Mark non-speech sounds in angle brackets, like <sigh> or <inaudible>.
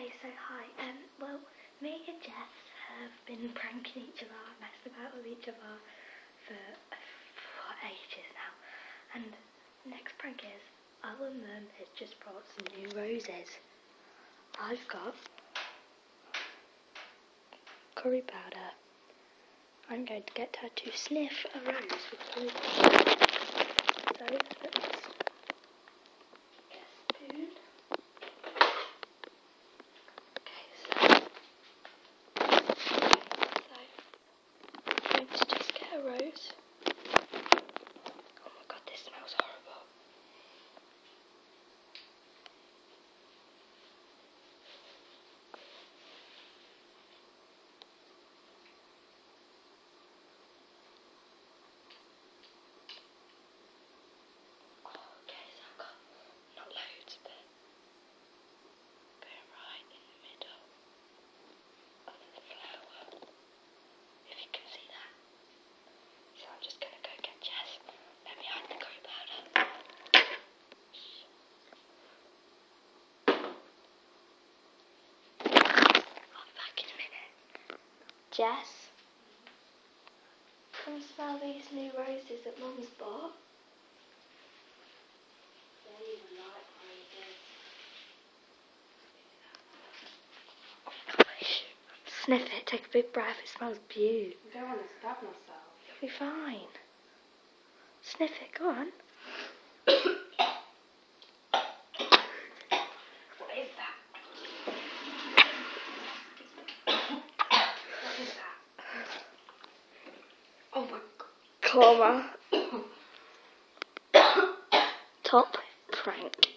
Okay, so hi. Um, well, me and Jess have been pranking each other, messing about with each other for, for ages now. And next prank is our mum has just brought some new roses. I've got curry powder. I'm going to get her to sniff a rose with. So let's get a spoon. Okay, so, so I'm going to just get a rose. Oh my god, this smells horrible. Okay, so I've got not loads, but put it right in the middle of the flower. If you can see that. So I'm just gonna go get Jess. Let me hide the curry powder. I'll be back in a minute. Jess, come smell these new roses that Mum's bought. Sniff it, take a big breath, it smells beautiful. I don't want to stab myself. You'll be fine. Sniff it, go on. Oh my god. Comma. <coughs> Top prank.